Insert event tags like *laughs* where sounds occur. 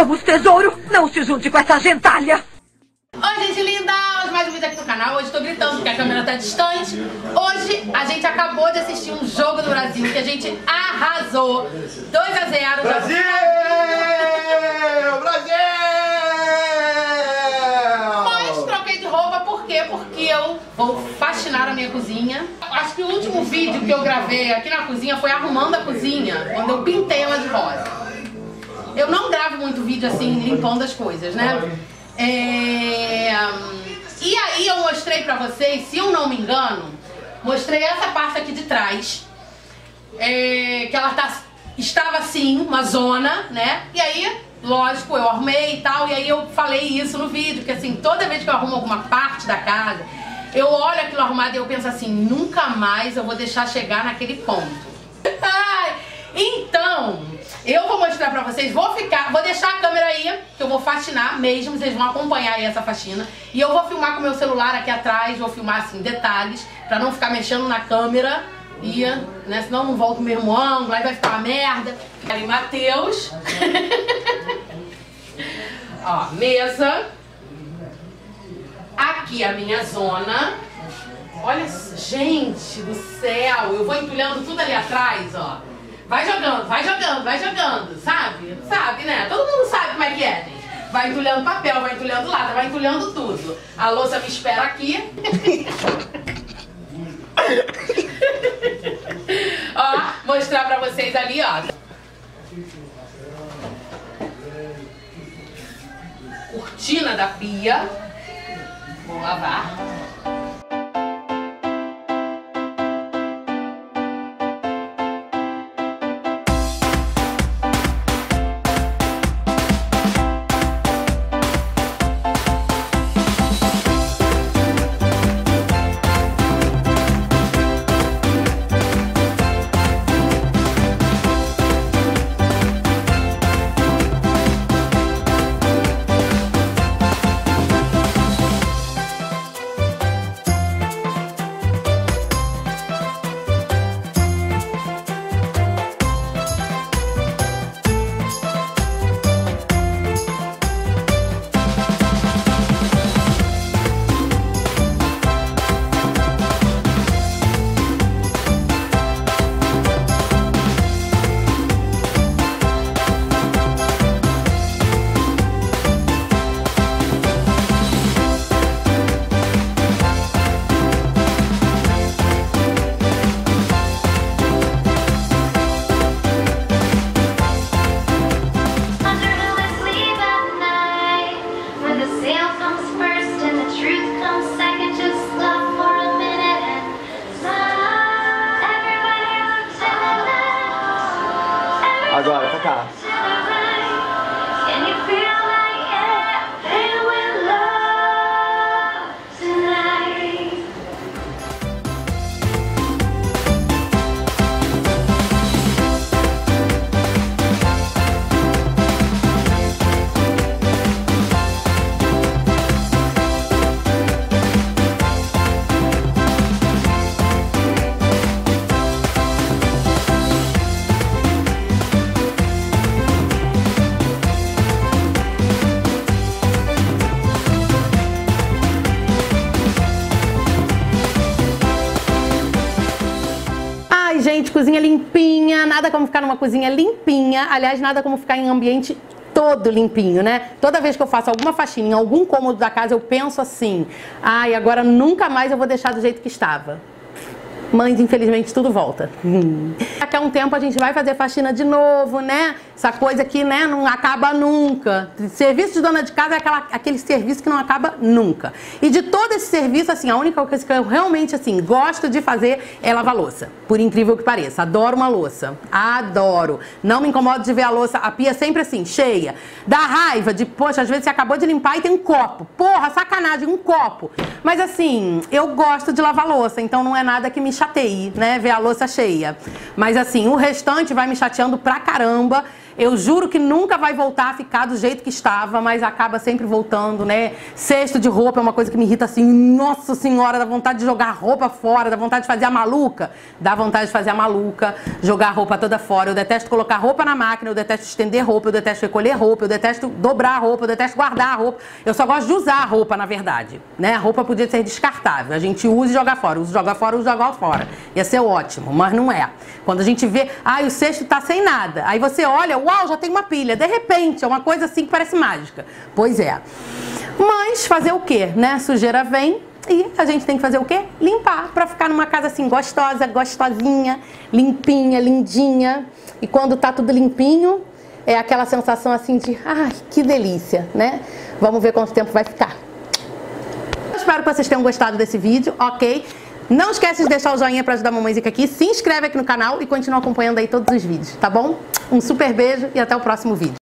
Vamos, tesouro! Não se junte com essa gentalha! Oi, gente linda! Hoje mais um vídeo aqui no canal. Hoje tô gritando porque a câmera tá distante. Hoje a gente acabou de assistir um jogo do Brasil que a gente arrasou. 2 a 0 Brasil! Brasil! Mas troquei de roupa por quê? Porque eu vou faxinar a minha cozinha. Acho que o último vídeo que eu gravei aqui na cozinha foi arrumando a cozinha, quando eu pintei ela de rosa. Eu não gravo muito vídeo assim, limpando as coisas, né? É... E aí eu mostrei pra vocês, se eu não me engano, mostrei essa parte aqui de trás. É... Que ela tá... estava assim, uma zona, né? E aí, lógico, eu arrumei e tal, e aí eu falei isso no vídeo, que assim, toda vez que eu arrumo alguma parte da casa, eu olho aquilo arrumado e eu penso assim, nunca mais eu vou deixar chegar naquele ponto. Então, eu vou mostrar pra vocês, vou ficar, vou deixar a câmera aí, que eu vou faxinar mesmo, vocês vão acompanhar aí essa faxina. E eu vou filmar com meu celular aqui atrás, vou filmar assim, detalhes, pra não ficar mexendo na câmera. E, né, senão não volta o mesmo ângulo, aí vai ficar uma merda. Ali, Matheus. *laughs* Ó, mesa. Aqui a minha zona. Olha, gente do céu, eu vou entulhando tudo ali atrás, ó. Vai jogando, vai jogando, vai jogando, sabe? Sabe, né? Todo mundo sabe como é que é, gente. Vai entulhando papel, vai entulhando lata, vai entulhando tudo. A louça me espera aqui. *laughs* ó, mostrar pra vocês ali, ó. Cortina da pia. Agora, pra cá. Gente, cozinha limpinha, nada como ficar numa cozinha limpinha. Aliás, nada como ficar em ambiente todo limpinho, né? Toda vez que eu faço alguma faxina em algum cômodo da casa, eu penso assim: ai, agora nunca mais eu vou deixar do jeito que estava. Mas infelizmente tudo volta. Daqui a um tempo a gente vai fazer faxina de novo, né? Essa coisa que né, não acaba nunca. Serviço de dona de casa é aquela, aquele serviço que não acaba nunca. E de todo esse serviço, assim, a única coisa que eu realmente assim gosto de fazer é lavar louça. Por incrível que pareça. Adoro uma louça. Adoro. Não me incomodo de ver a louça, a pia sempre assim, cheia. Dá raiva de, poxa, às vezes você acabou de limpar e tem um copo. Porra, sacanagem, um copo. Mas assim, eu gosto de lavar louça, então não é nada que me chateie, né? Ver a louça cheia. Mas assim, o restante vai me chateando pra caramba. Eu juro que nunca vai voltar a ficar do jeito que estava, mas acaba sempre voltando, né? Cesto de roupa é uma coisa que me irrita assim, nossa senhora, dá vontade de jogar roupa fora, dá vontade de fazer a maluca, dá vontade de fazer a maluca, jogar a roupa toda fora. Eu detesto colocar roupa na máquina, eu detesto estender roupa, eu detesto recolher roupa, eu detesto dobrar a roupa, eu detesto guardar a roupa. Eu só gosto de usar a roupa, na verdade, né? A roupa podia ser descartável, a gente usa e joga fora, usa, joga fora, usa, joga fora. Ia ser ótimo, mas não é. Quando a gente vê, ai, o cesto tá sem nada. Aí você olha, uau, já tem uma pilha. De repente, é uma coisa assim que parece mágica. Pois é. Mas fazer o quê, né? Sujeira vem e a gente tem que fazer o quê? Limpar para ficar numa casa assim gostosa, gostosinha, limpinha, lindinha. E quando tá tudo limpinho, é aquela sensação assim de, ai, que delícia, né? Vamos ver quanto tempo vai ficar. Espero que vocês tenham gostado desse vídeo, ok? Não esquece de deixar o joinha para ajudar a Mamãe Zica aqui, se inscreve aqui no canal e continua acompanhando aí todos os vídeos, tá bom? Um super beijo e até o próximo vídeo.